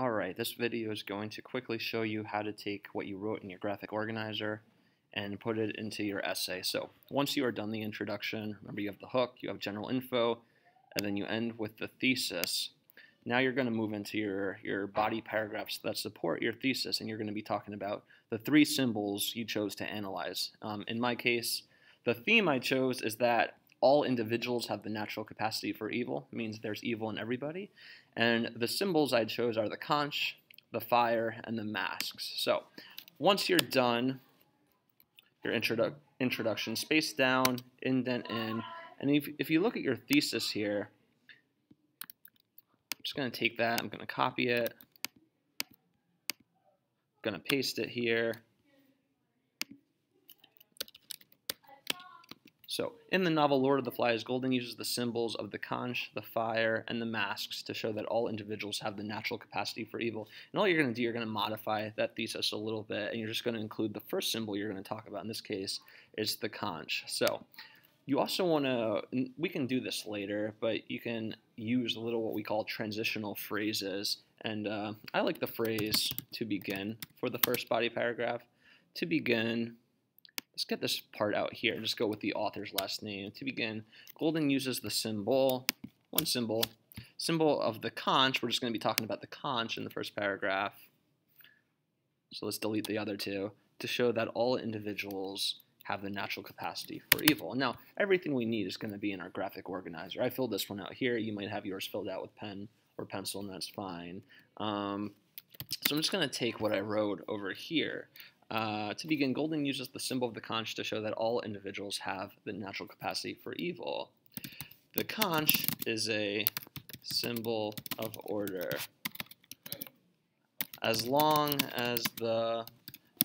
Alright, this video is going to quickly show you how to take what you wrote in your graphic organizer and put it into your essay. So once you are done the introduction, remember you have the hook, you have general info, and then you end with the thesis. Now you're going to move into your, your body paragraphs that support your thesis, and you're going to be talking about the three symbols you chose to analyze. Um, in my case, the theme I chose is that all individuals have the natural capacity for evil, means there's evil in everybody. And the symbols I chose are the conch, the fire, and the masks. So once you're done your introdu introduction, space down, indent in, and if, if you look at your thesis here, I'm just going to take that, I'm going to copy it, I'm going to paste it here, So, in the novel Lord of the Flies, Golding uses the symbols of the conch, the fire, and the masks to show that all individuals have the natural capacity for evil. And all you're going to do, you're going to modify that thesis a little bit, and you're just going to include the first symbol you're going to talk about. In this case, is the conch. So, you also want to, we can do this later, but you can use a little what we call transitional phrases. And uh, I like the phrase to begin for the first body paragraph. To begin, Let's get this part out here. Just go with the author's last name. To begin, Golding uses the symbol, one symbol, symbol of the conch. We're just going to be talking about the conch in the first paragraph. So let's delete the other two to show that all individuals have the natural capacity for evil. Now, everything we need is going to be in our graphic organizer. I filled this one out here. You might have yours filled out with pen or pencil, and that's fine. Um, so I'm just going to take what I wrote over here. Uh, to begin, Golding uses the symbol of the conch to show that all individuals have the natural capacity for evil. The conch is a symbol of order. As long as the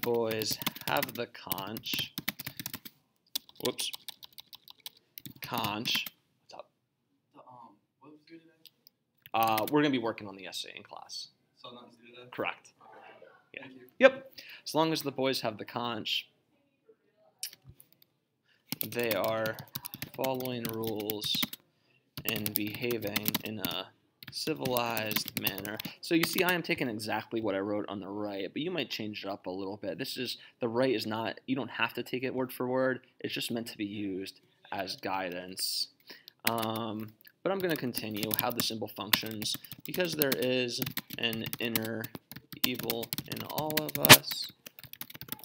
boys have the conch, whoops, conch, what's up? The, um, what was due today? Uh, we're going to be working on the essay in class. So not due today? Correct. Okay. Yeah. Yep. As long as the boys have the conch, they are following rules and behaving in a civilized manner. So you see I am taking exactly what I wrote on the right, but you might change it up a little bit. This is, the right is not, you don't have to take it word for word. It's just meant to be used as guidance. Um, but I'm going to continue how the symbol functions because there is an inner evil in all of us.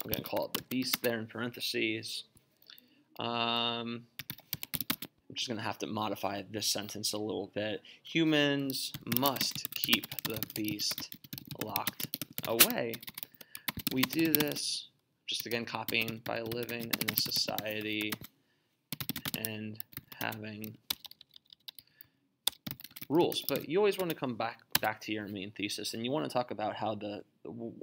I'm going to call it the beast there in parentheses. Um, I'm just going to have to modify this sentence a little bit. Humans must keep the beast locked away. We do this, just again copying, by living in a society and having rules. But you always want to come back back to your main thesis, and you want to talk about how the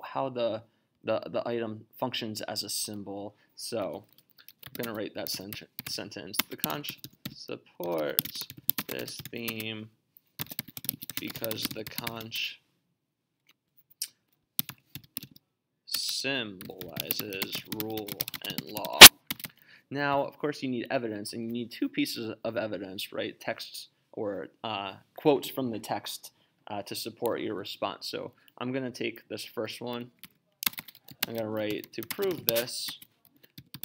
how the the, the item functions as a symbol. So I'm going to write that sent sentence. The conch supports this theme because the conch symbolizes rule and law. Now, of course, you need evidence, and you need two pieces of evidence, right? Texts or uh, quotes from the text uh, to support your response. So I'm going to take this first one. I'm going to write, to prove this,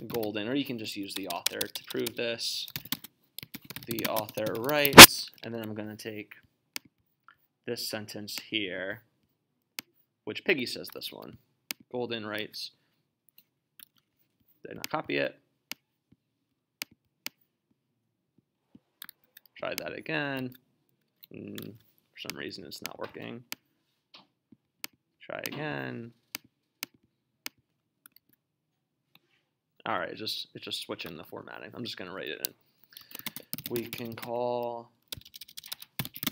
golding, or you can just use the author. To prove this, the author writes, and then I'm going to take this sentence here, which Piggy says this one. Golding writes, did not copy it? Try that again. Mm, for some reason it's not working. Try again. All right, just it's just switching the formatting. I'm just gonna write it in. We can call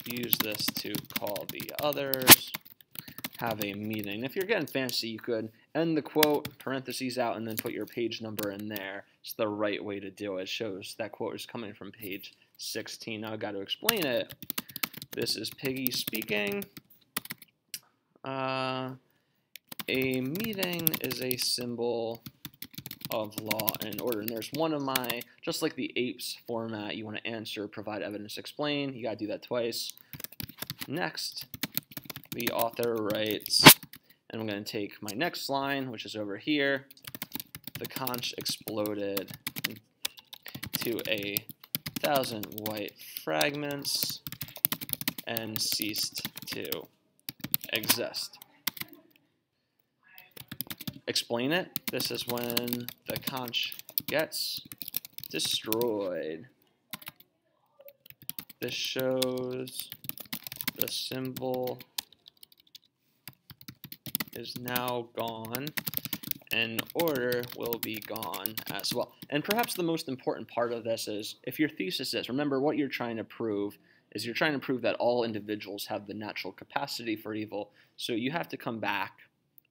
use this to call the others. Have a meeting. If you're getting fancy, you could end the quote, parentheses out, and then put your page number in there. It's the right way to do it. it shows that quote is coming from page 16. Now I've got to explain it. This is Piggy speaking. Uh, a meeting is a symbol of law and order. And there's one of my, just like the APES format, you want to answer, provide evidence, explain. You got to do that twice. Next, the author writes, and I'm going to take my next line, which is over here. The conch exploded to a thousand white fragments and ceased to exist. Explain it. This is when the conch gets destroyed. This shows the symbol is now gone and order will be gone as well. And perhaps the most important part of this is if your thesis is, remember what you're trying to prove is you're trying to prove that all individuals have the natural capacity for evil. So you have to come back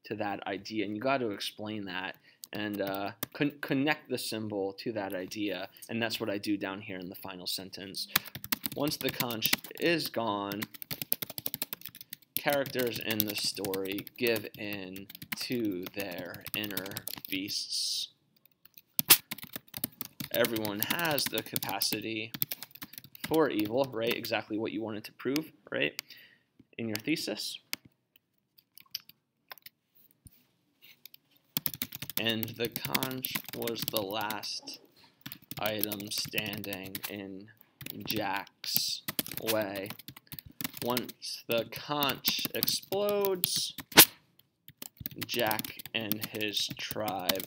to that idea and you got to explain that and uh, con connect the symbol to that idea. And that's what I do down here in the final sentence. Once the conch is gone, characters in the story give in to their inner beasts. Everyone has the capacity for evil, right? Exactly what you wanted to prove, right? In your thesis. And the conch was the last item standing in Jack's way. Once the conch explodes, Jack and his tribe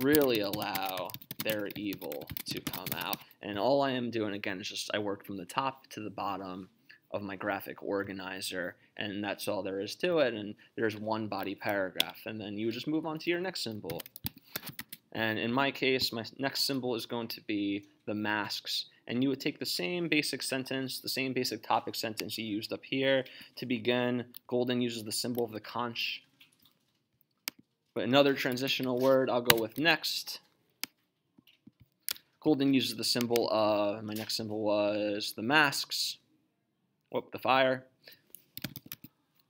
really allow their evil to come out. And all I am doing, again, is just I work from the top to the bottom of my graphic organizer, and that's all there is to it. And there's one body paragraph, and then you just move on to your next symbol. And in my case, my next symbol is going to be the masks. And you would take the same basic sentence, the same basic topic sentence you used up here. To begin, Golding uses the symbol of the conch. But another transitional word I'll go with next. Golding uses the symbol of, my next symbol was the masks. Whoop, the fire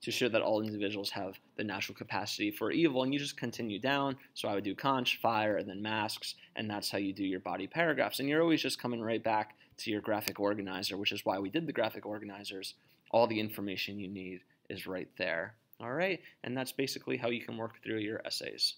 to show that all individuals have the natural capacity for evil, and you just continue down. So I would do conch, fire, and then masks, and that's how you do your body paragraphs. And you're always just coming right back to your graphic organizer, which is why we did the graphic organizers. All the information you need is right there. All right, and that's basically how you can work through your essays.